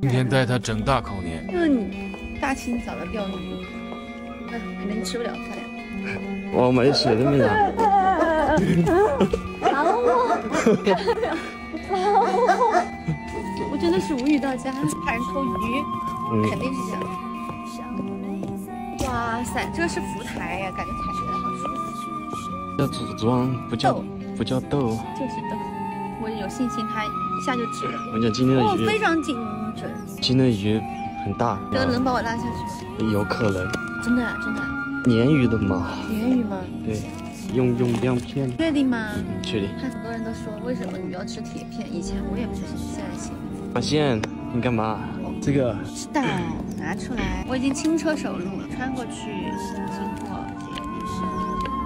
今天带他整大口年。就是你大清早的钓鱼，那可能吃不了菜。我没吃的没拿。我真的是无语到家，怕人偷鱼，嗯肯定是这样。哇塞，这是浮台呀，感觉踩起来好舒服。叫组装，不叫豆不叫豆。就是的，我有信心它一下就止了。我跟你讲，今天的哦，鱼，非常精准，今天的鱼很大，这能把我拉下去吗？有可能真的啊真的啊，鲶鱼的吗。鲶鱼吗？对，用用亮片。确定吗？确定。看很多人都说，为什么鱼要吃铁片？以前我也不行，现在行。发现你干嘛？这个是的，拿出来。我已经轻车熟路了，穿过去，经过，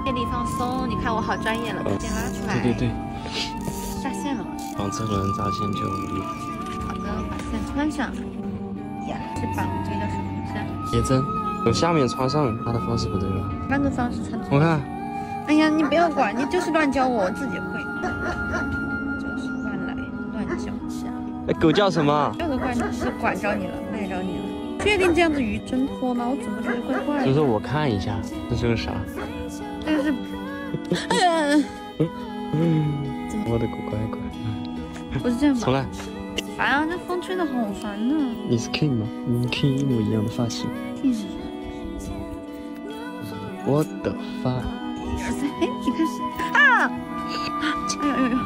借力放松。你看我好专业了，把线拉出来。对对对，绑车轮扎线就。好的，把线穿上。呀，是绑这个叫什么东西啊？别针，从下面穿上，它的方式不对吧？换个方式穿。我看，哎呀，你不要管，你就是乱教我，我自己会。就是乱来乱教。哎，狗叫什么？这个怪是管着你了，赖着你了。确定这样子鱼挣脱吗？我怎么觉得怪怪的？就是我看一下，这是个啥？这是，嗯，我的个乖乖，不是这样吧？重来。烦啊，这风吹的好烦呢、你是 King 吗？你 King 一模一样的发型。嗯，我的发，一二三，哎，你看啊，哎呦哎呦呦，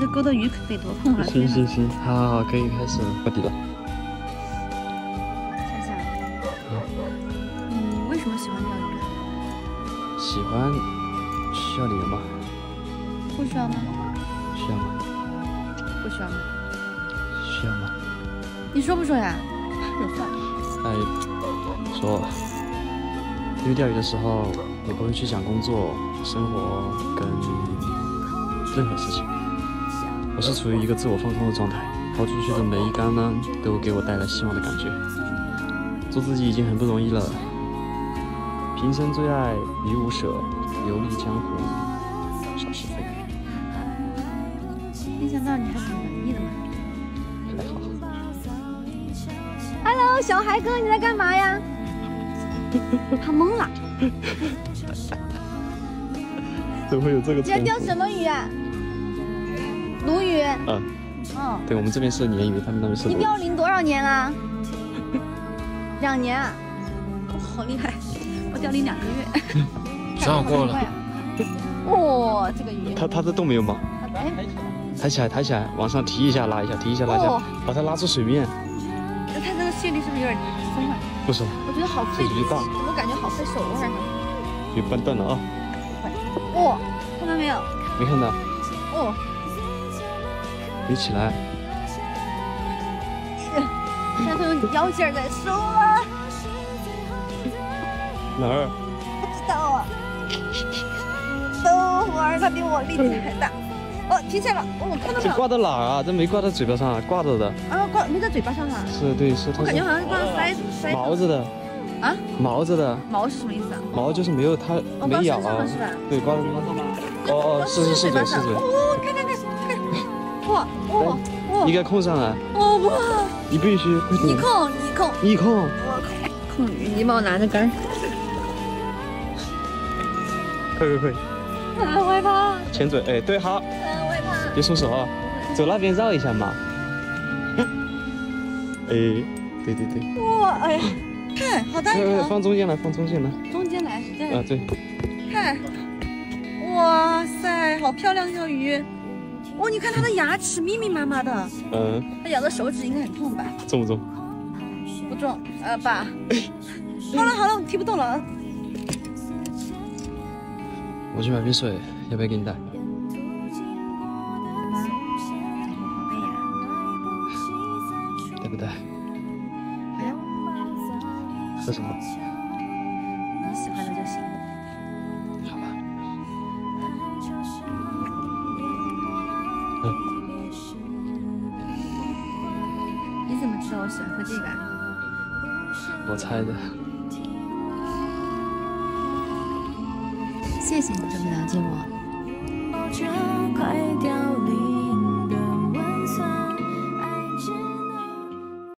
这勾的鱼可得多痛啊！行行行，好好好，可以开始了，到底了。想想，你为什么喜欢钓鱼啊？喜欢需要理由吗？不需要吗？需要吗？不需要吗？需要吗？你说不说呀？有饭。哎，说，因为钓鱼的时候，我不会去想工作、生活跟任何事情，我是处于一个自我放松的状态，抛出去的每一竿呢，都给我带来希望的感觉。做自己已经很不容易了，平生最爱鱼无舍，游历江湖少是非，没想到你还挺文艺的嘛。还好。Hello，小孩哥，你在干嘛呀？他懵了。怎么会有这个你在钓什么鱼啊？鲈鱼。嗯，哦，对我们这边是鲶鱼，他们那边是你。钓龄多少年了？两年啊，哦好厉害！我钓龄两个月。上过了。哇，这个鱼。它它的洞没有吗？哎，抬起来，抬起来，往上提一下，拉一下，提一下，拉一下，哦把它拉出水面。那它这个线力是不是有点松了？不松，我觉得好费这鱼大怎么感觉好费手腕呢？鱼搬断了啊！哦，看到没有？没看到，哦，没起来。是，现在都用腰劲儿在收啊。哪儿？不知道啊。等会儿它比我力气还大。哦，提起来了，哦，看到没有？这挂到哪儿啊？这没挂到嘴巴上啊，挂着的。啊，挂没在嘴巴上啊？是对，是它我感觉好像是挂在腮腮毛子的，啊？毛子的，毛是什么意思啊？毛就是没有它哦，没咬啊？对，挂在那哦哦，是是是嘴是嘴，哦，看看看看，哇哇哇你！给它控上来，哦哇！你必须，你控你控，你控，我控控鱼，你帮我拿着杆。快快快，啊，我害怕，前嘴，哎，对，好，很，害怕。别松手啊，走那边绕一下嘛。哎，对对对，哇，哎呀，看好大一呃，条，放中间来，放中间来，中间来是这啊，对，看，哇塞，好漂亮一条鱼。哦，你看它的牙齿密密麻麻的，嗯，它咬的手指应该很痛吧？重不重？不重，呃，爸。好了好了，我提不动了啊。我去买瓶水，要不要给你带？带不带？哎呀，喝什么？你喜欢的就行。好吧。嗯，你怎么知道我喜欢喝这个啊？我猜的。谢谢你这么了解我。这快凋零。